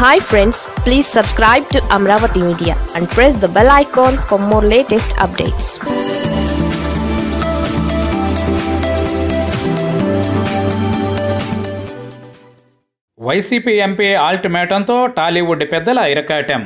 Hi friends please subscribe to Amaravati media and press the bell icon for more latest updates YCP MP ఆల్టిమేటంతో Tollywood పెద్దల ఇరకాటం.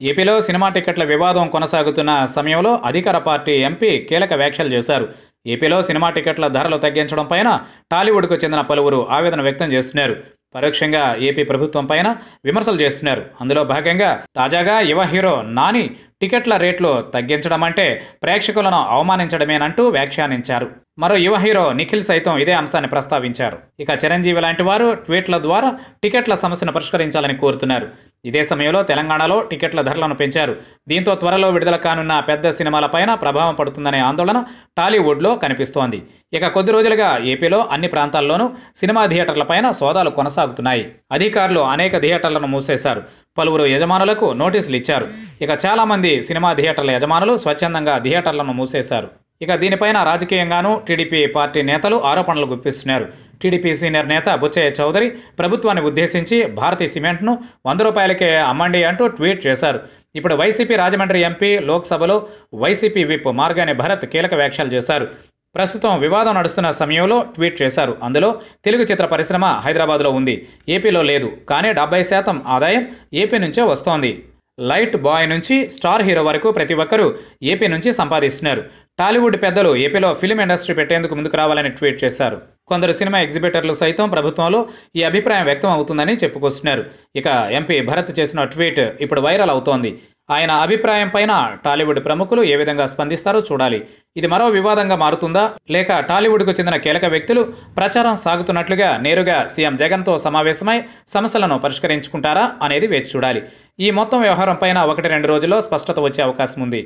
ఏపీలో cinema టికెట్ల వివాదం కొనసాగుతున్న సమయంలో అధికార పార్టీ ఎంపీ కీలక వ్యాఖ్యలు చేశారు. ఏపీలో సినిమా టికెట్ల ధరలు తగ్గించడం పైన టాలీవుడ్కు చెందిన పలువురు ఆవేదన వ్యక్తం చేస్తున్నారు. పరోక్షంగా ఏపీ ప్రభుత్వం పైన విమర్శలు చేస్తున్నారు. అందులో భాగంగా తాజాగా యువ హీరో నాని టికెట్ల రేట్లు తగ్గించడం అంటే ప్రేక్షకులను అవమానించడమేనంటూ వ్యాఖ్యానించారు. మరో యువ హీరో నిఖిల్ సైతం ఇదే అంశాన్ని ప్రస్తావించారు. ఇక చిరంజీవి లాంటి వారు ట్వీట్ల ద్వారా టికెట్ల సమస్యను పరిష్కరించాలని కోరుతున్నారు. ఇదే సమయంలో తెలంగాణలో టికెట్ల ధరలను పెంచారు. దీంతో త్వరలో విడుదల కానున్న పెద్ద సినిమాలపైన ప్రభావం పడుతుందనే ఆందోళన టాలీవుడ్లో కనిపిస్తోంది. ఇక కొద్ది రోజులుగా ఏపీలో అన్ని ప్రాంతాల్లోనూ సినిమా థియేటర్లపైన సోదాలు కొనసాగుతున్నాయి. అధికారులు అనేక థియేటర్లను మూసేశారు. పలువురు యజమానులకు నోటీసులు ఇచ్చారు. ఇక చాలామంది సినిమా థియేటర్ల యజమానులు స్వచ్ఛందంగా థియేటర్లను మూసేశారు. ఇక దీనిపైన రాజకీయంగానూ టీడీపీ పార్టీ నేతలు ఆరోపణలు గుప్పిస్తున్నారు. టీడీపీ సీనియర్ నేత బుచ్చయ్య చౌదరి ప్రభుత్వాన్ని ఉద్దేశించి భారతీ సిమెంట్ను వంద రూపాయలకే అమ్మండి అంటూ ట్వీట్ చేశారు. ఇప్పుడు వైసీపీ రాజమండ్రి ఎంపీ లోక్సభలో వైసీపీ విప్ మార్గాని భరత్ కీలక వ్యాఖ్యలు చేశారు. ప్రస్తుతం వివాదం నడుస్తున్న సమయంలో ట్వీట్ చేశారు. అందులో తెలుగు చిత్ర పరిశ్రమ హైదరాబాద్లో ఉంది. ఏపీలో లేదు. కానీ డెబ్బై శాతం ఆదాయం ఏపీ నుంచే వస్తోంది. లైట్ బాయ్ నుంచి స్టార్ హీరో వరకు ప్రతి ఒక్కరూ ఏపీ నుంచి సంపాదిస్తున్నారు. టాలీవుడ్ పెద్దలు ఏపీలో ఫిలిం ఇండస్ట్రీ పెట్టేందుకు ముందుకు రావాలని ట్వీట్ చేశారు. కొందరు సినిమా ఎగ్జిబిటర్లు సైతం ప్రభుత్వంలో ఈ అభిప్రాయం వ్యక్తం అవుతుందని చెప్పుకొస్తున్నారు. ఇక ఎంపీ భరత్ చేసిన ట్వీట్ ఇప్పుడు వైరల్ అవుతోంది. ఆయన అభిప్రాయం పైన టాలీవుడ్ ప్రముఖులు ఏ విధంగా స్పందిస్తారో చూడాలి. ఇది మరో వివాదంగా మారుతుందా? లేక టాలీవుడ్కు చెందిన కీలక వ్యక్తులు ప్రచారం సాగుతున్నట్లుగా నేరుగా సీఎం జగన్తో సమావేశమై సమస్యలను పరిష్కరించుకుంటారా అనేది వేచి చూడాలి. ఈ మొత్తం వ్యవహారం పైన ఒకటి రెండు రోజుల్లో స్పష్టత వచ్చే అవకాశం ఉంది.